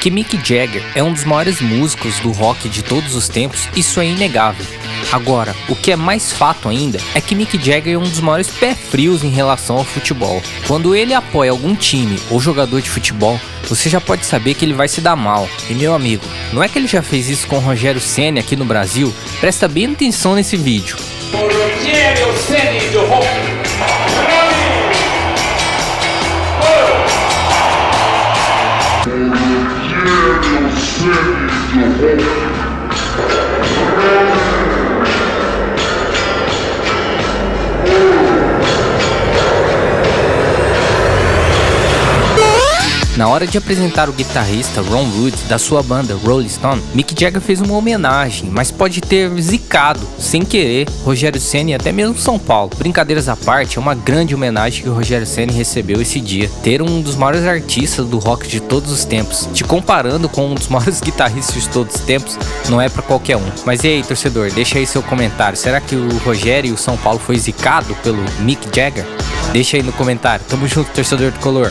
Que Mick Jagger é um dos maiores músicos do rock de todos os tempos, isso é inegável. Agora, o que é mais fato ainda é que Mick Jagger é um dos maiores pé frios em relação ao futebol. Quando ele apoia algum time ou jogador de futebol, você já pode saber que ele vai se dar mal. E meu amigo, não é que ele já fez isso com o Rogério Ceni aqui no Brasil? Presta bem atenção nesse vídeo. send me your home. Na hora de apresentar o guitarrista Ron Wood da sua banda Rolling Stone, Mick Jagger fez uma homenagem, mas pode ter zicado, sem querer, Rogério Ceni e até mesmo São Paulo. Brincadeiras à parte, é uma grande homenagem que o Rogério Ceni recebeu esse dia. Ter um dos maiores artistas do rock de todos os tempos, te comparando com um dos maiores guitarristas de todos os tempos, não é para qualquer um. Mas e aí, torcedor, deixa aí seu comentário. Será que o Rogério e o São Paulo foi zicado pelo Mick Jagger? Deixa aí no comentário. Tamo junto, torcedor do color.